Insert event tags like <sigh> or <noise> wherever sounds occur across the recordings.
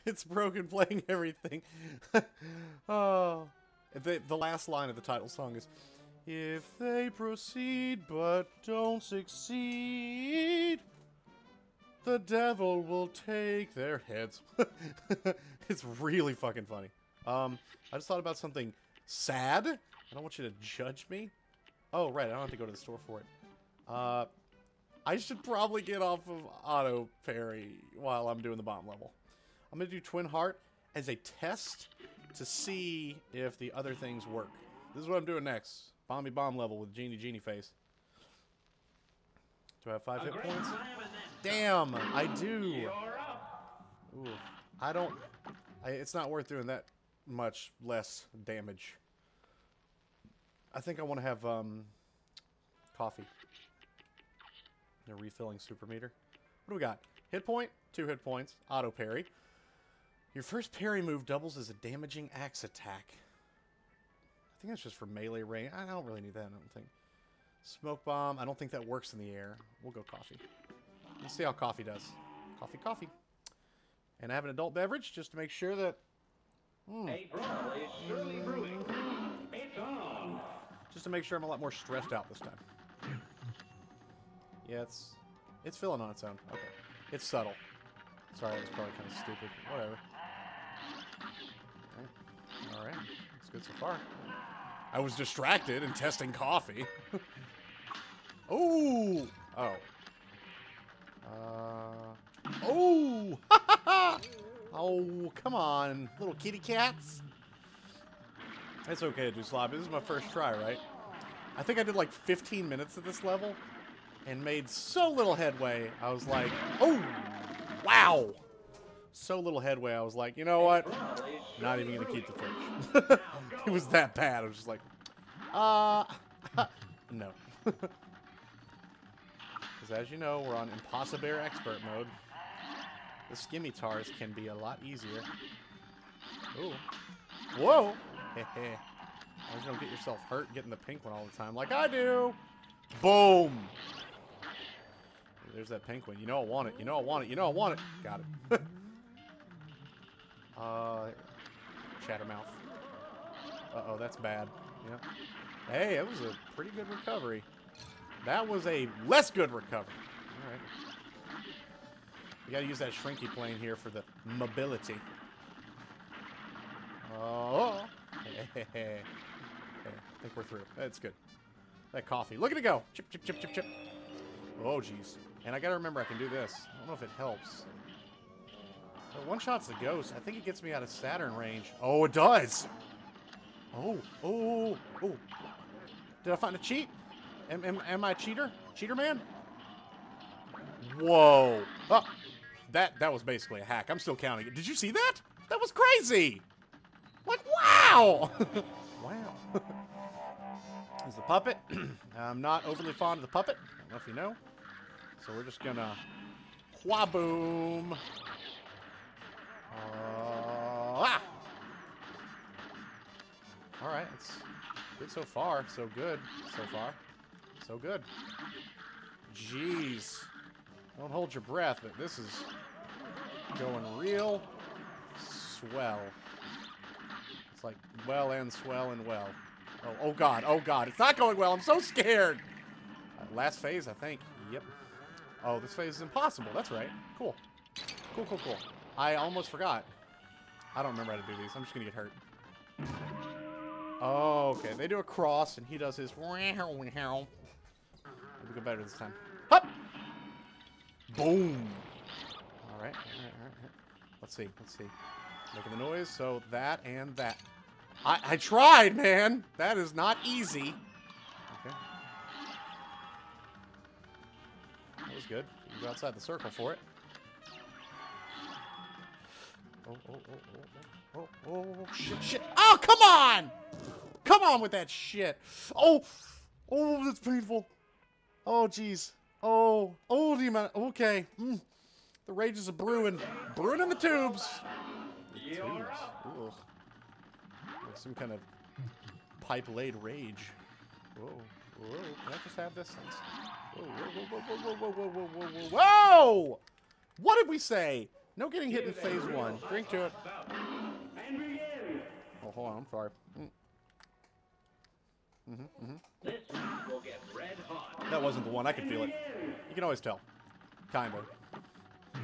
<laughs> It's broken playing everything. <laughs> oh. The, the last line of the title song is If they proceed but don't succeed, the devil will take their heads. <laughs> it's really fucking funny. Um, I just thought about something sad. I don't want you to judge me. Oh, right, I don't have to go to the store for it. Uh, I should probably get off of auto parry while I'm doing the bomb level. I'm going to do Twin Heart as a test to see if the other things work. This is what I'm doing next. Bomby bomb level with Genie Genie face. Do I have five hit points? Damn, I do. Ooh, I don't... I, it's not worth doing that much less damage. I think I want to have um, coffee. A refilling super meter. What do we got? Hit point, two hit points, auto parry. Your first parry move doubles as a damaging axe attack. I think that's just for melee range. I don't really need that, I don't think. Smoke bomb. I don't think that works in the air. We'll go coffee. Let's see how coffee does. Coffee, coffee. And I have an adult beverage just to make sure that... Mm, A brawl is surely brewing. It's on. just to make sure I'm a lot more stressed out this time. Yeah, it's it's filling on its own. Okay. It's subtle. Sorry, that was probably kind of stupid. Whatever. Good so far. I was distracted and testing coffee. <laughs> oh! Oh. Uh. Oh! <laughs> oh, come on, little kitty cats. It's okay to do sloppy. This is my first try, right? I think I did like 15 minutes of this level and made so little headway. I was like, oh, wow. So little headway. I was like, you know what? Not even going to keep the fridge. <laughs> <laughs> it was that bad. I was just like, uh, <laughs> no. <laughs> Because as you know, we're on Impossible Expert mode. The scimitars can be a lot easier. Ooh. Whoa! Heh heh. You don't get yourself hurt getting the pink one all the time like I do. Boom! There's that pink one. You know I want it. You know I want it. You know I want it. Got it. uh, Chattermouth. Uh-oh, that's bad. Yeah. Hey, that was a pretty good recovery. That was a less good recovery. All right. You gotta use that shrinky plane here for the mobility. Oh. Hey, <laughs> I think we're through. That's good. That coffee. Look at it go. Chip, chip, chip, chip, chip. Oh, jeez. And I gotta remember I can do this. I don't know if it helps. But one shot's the ghost. I think it gets me out of Saturn range. Oh, it does. Oh, oh, oh. Did I find a cheat? Am, am, am I a cheater? Cheater man? Whoa. Oh, that, that was basically a hack. I'm still counting it. Did you see that? That was crazy. Like, wow. <laughs> wow. <laughs> Is the puppet. <clears throat> I'm not overly fond of the puppet. I don't know if you know. So we're just gonna whaboom. So far. So good so far. So good. Jeez. Don't hold your breath, but this is going real swell. It's like well and swell and well. Oh, oh God, oh God. It's not going well. I'm so scared. Uh, last phase, I think. Yep. Oh, this phase is impossible. That's right. Cool. Cool, cool, cool. I almost forgot. I don't remember how to do these. I'm just going to get hurt. Oh, okay. They do a cross, and he does his... Maybe go better this time. Hup! Boom! All right, all right, all right. Let's see, let's see. Making the noise, so that and that. I, I tried, man! That is not easy. Okay. That was good. You go outside the circle for it. Oh, oh, oh, oh, oh, oh, oh, shit, shit. Oh, come on! Come on with that shit. Oh, oh, that's painful. Oh, jeez. Oh, oh, the amount. Okay. Mm. The rages are brewing. Brewing in the tubes. The tubes. Ugh. Like some kind of pipe-laid rage. Whoa, whoa. Can I just have this? Whoa, whoa, whoa, whoa, whoa, whoa, whoa, whoa, whoa, whoa, whoa. What did we say? No getting hit in phase one. Drink to it. And begin. Oh, hold on. I'm sorry. Mm. This round will get. That wasn't the one. I could feel it. You can always tell. Kind of.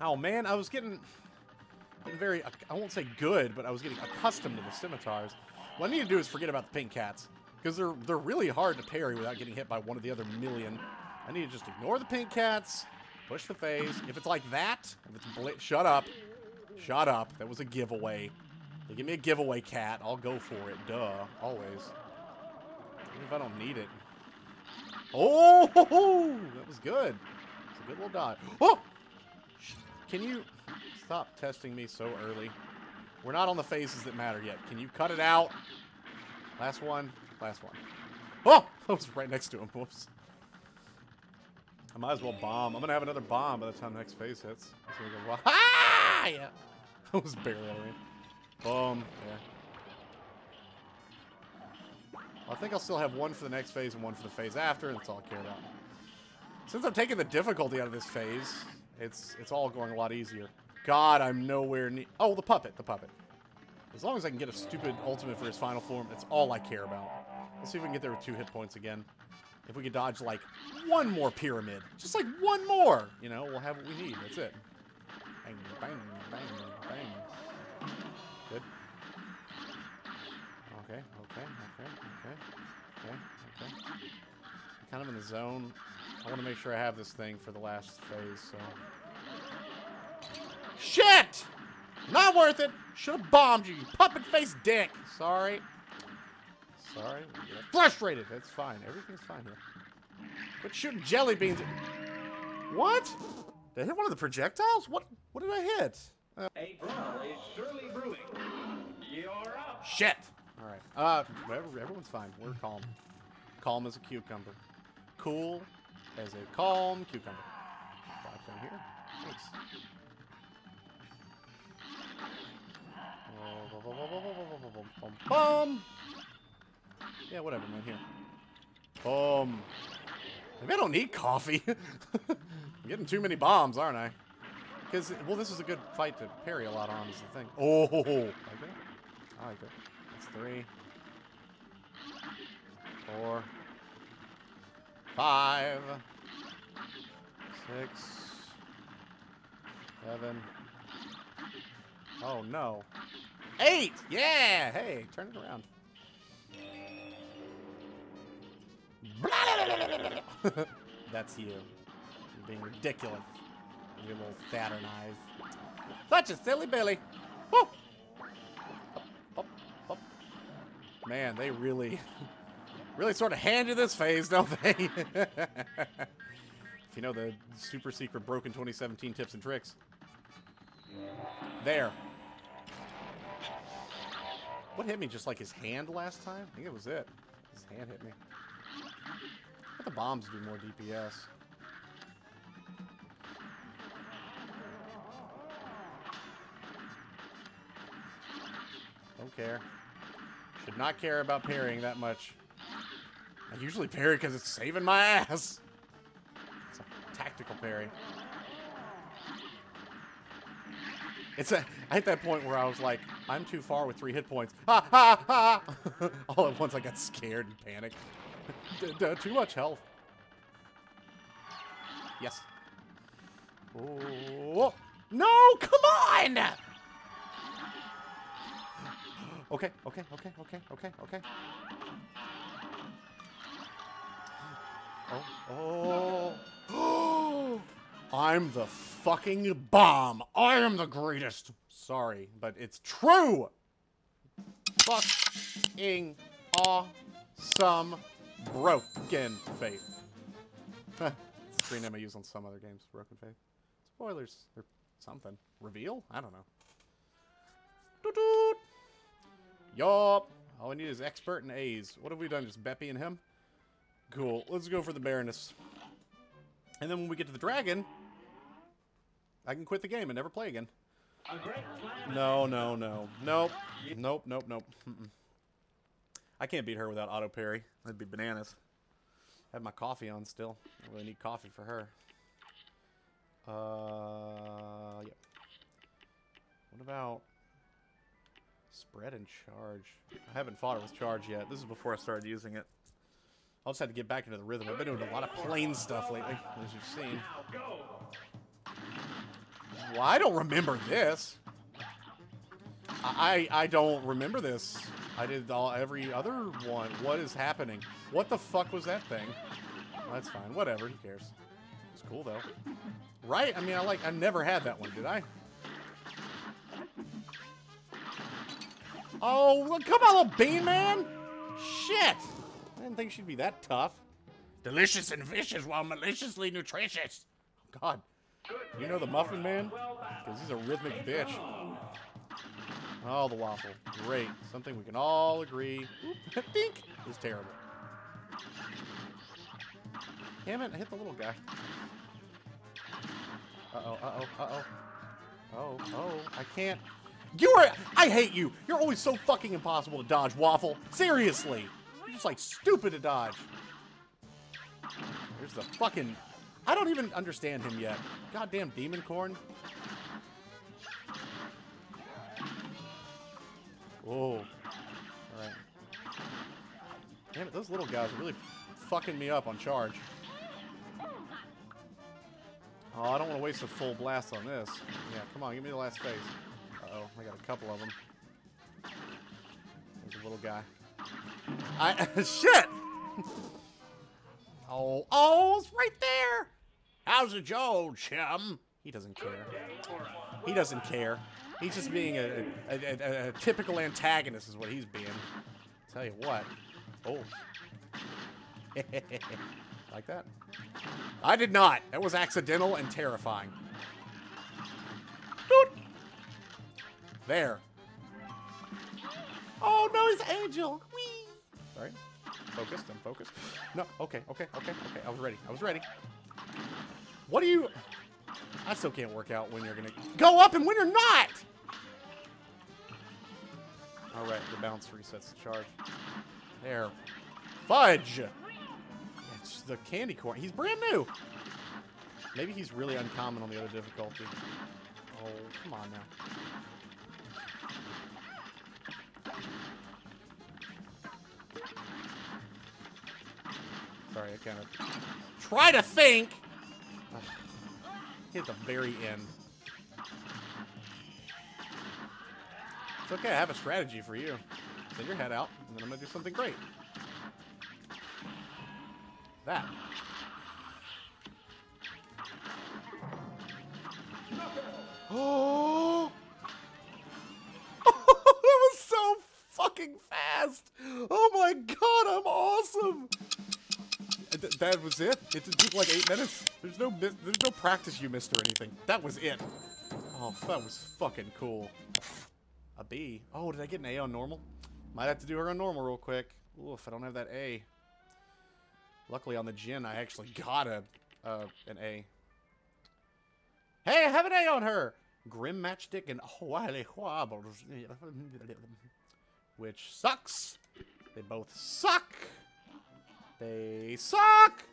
Oh, man. I was getting, getting very, I won't say good, but I was getting accustomed to the scimitars. What I need to do is forget about the pink cats. Because they're, they're really hard to parry without getting hit by one of the other million. I need to just ignore the pink cats, push the phase. If it's like that, if it's bla- shut up. Shut up. That was a giveaway. They give me a giveaway cat. I'll go for it. Duh. Always. Even if I don't need it. Oh, <laughs> that was good. It's a good little dodge. Oh! Can you stop testing me so early? We're not on the phases that matter yet. Can you cut it out? Last one. Last one. Oh! <laughs> I was right next to him. Whoops. I might as well bomb. I'm to have another bomb by the time the next phase hits. So we go, <laughs> ah! Yeah. <laughs> I was barely out of range. Boom. Yeah. I think I'll still have one for the next phase and one for the phase after, and that's all I care about. Since I'm taking the difficulty out of this phase, it's it's all going a lot easier. God, I'm nowhere near... Oh, the puppet, the puppet. As long as I can get a stupid ultimate for his final form, that's all I care about. Let's see if we can get there with two hit points again. If we could dodge, like, one more pyramid. Just, like, one more! You know, we'll have what we need. That's it. Bang, bang, bang, bang. Good. Okay, okay, okay, okay, okay, okay. I'm kind of in the zone. I want to make sure I have this thing for the last phase, so... Shit! Not worth it! Should have bombed you, you puppet face dick! Sorry. Sorry. I'm frustrated. That's fine. Everything's fine here. Quit shooting jelly beans. at- What? Did I hit one of the projectiles? What? What did I hit? Uh, A brawl is surely brewing. You're up. Shit. All right. Uh, whatever, everyone's fine. We're calm. Calm as a cucumber. Cool as a calm cucumber. Box down here. Thanks. Boom. Yeah, whatever, man. Here. Um. Maybe I don't need coffee. <laughs> I'm getting too many bombs, aren't I? Because, well, this is a good fight to parry a lot on, is the thing. Oh, like that? I like it. That's three. Four. Five. Six. Seven. Oh, no. Eight! Yeah! Hey, turn it around. <laughs> That's you. You're being ridiculous. with Your little Saturn eyes. Such a silly Billy. Woo! Up, up, up. Man, they really, <laughs> really sort of hand you this phase, don't they? <laughs> if you know the super secret broken 2017 tips and tricks. There. What hit me? Just like his hand last time? I think it was it. His hand hit me. The bombs do more DPS. Don't care. Should not care about parrying that much. I usually parry because it's saving my ass. It's a tactical parry. It's a, hit that point where I was like, I'm too far with three hit points. Ha ha ha! <laughs> All at once I got scared and panicked. <laughs> Too much health. Yes. Oh no! Come on! Okay, okay, okay, okay, okay, okay. Oh, oh. <gasps> I'm the fucking bomb. I am the greatest. Sorry, but it's true. Fucking awesome broken faith. Huh, it's the screen name I use on some other games. Broken faith. Spoilers or something. Reveal? I don't know. Doot-doot. Yup. All I need is expert and A's. What have we done? Just Beppi and him? Cool. Let's go for the Baroness. And then when we get to the dragon, I can quit the game and never play again. A great. No, no, no. Nope. Nope, nope, nope. I can't beat her without auto parry. That'd be bananas. I have my coffee on still. I really need coffee for her. Uh, yep. What about spread and charge? I haven't fought it with charge yet. This is before I started using it. I'll just have to get back into the rhythm. I've been doing a lot of plane stuff lately, as you've seen. Well, I don't remember this. I I don't remember this. I did all every other one. What is happening? What the fuck was that thing? Well, that's fine. Whatever. Who cares? It's cool though. Right? I mean, I like. I never had that one, did I? Oh, well, come on, little bean man! Shit! I didn't think she'd be that tough. Delicious and vicious while maliciously nutritious. God. You know the Muffin Man? Because he's a rhythmic bitch. Oh, the waffle. Great. Something we can all agree Dink, is terrible. Damn it, I hit the little guy. Uh-oh, uh-oh, uh-oh. Oh, oh, I can't. You are- I hate you! You're always so fucking impossible to dodge, Waffle. Seriously! You're just like stupid to dodge. There's the fucking... I don't even understand him yet. Goddamn demon corn. Whoa. Alright. Damn it, those little guys are really fucking me up on charge. Oh, I don't want to waste a full blast on this. Yeah, come on, give me the last phase. Uh-oh, I got a couple of them. There's a little guy. I... <laughs> Shit! <laughs> Oh, oh, it's right there! How's it, Joe, chum? He doesn't care. He doesn't care. He's just being a, a, a, a, typical antagonist is what he's being. Tell you what. Oh. <laughs> like that. I did not. That was accidental and terrifying. There. Oh no, he's Angel. Whee! Sorry. Focused. I'm focused. No. Okay. Okay. Okay. Okay. I was ready. I was ready. What do you? I still can't work out when you're gonna go up and when you're not. All right. The bounce resets the charge. There. Fudge. It's the candy corn. He's brand new. Maybe he's really uncommon on the other difficulty. Oh, come on now. Sorry, I kind of try to think. Hit the very end. It's okay. I have a strategy for you. Send your head out, and then I'm gonna do something great. That. Oh! <laughs> that was so fucking fast! Oh my god, I'm awesome! Th- that was it? It took like eight minutes? There's no there's no practice you missed or anything. That was it. Oh, that was fucking cool. A B. Oh, did I get an A on normal? Might have to do her on normal real quick. Oof, I don't have that A. Luckily on the gin, I actually got a uh, an A. Hey, I have an A on her! Grim Matchstick and Wally Warbles. <laughs> Which sucks. They both suck. They suck!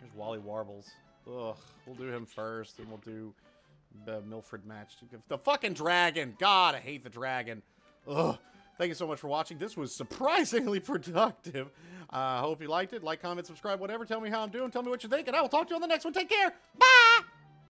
Here's Wally Warbles. Ugh, we'll do him first, and we'll do the Milford match. The fucking dragon! God, I hate the dragon. Ugh. Thank you so much for watching. This was surprisingly <laughs> productive. I uh, hope you liked it. Like, comment, subscribe, whatever. Tell me how I'm doing. Tell me what you think, and I will talk to you on the next one. Take care. Bye!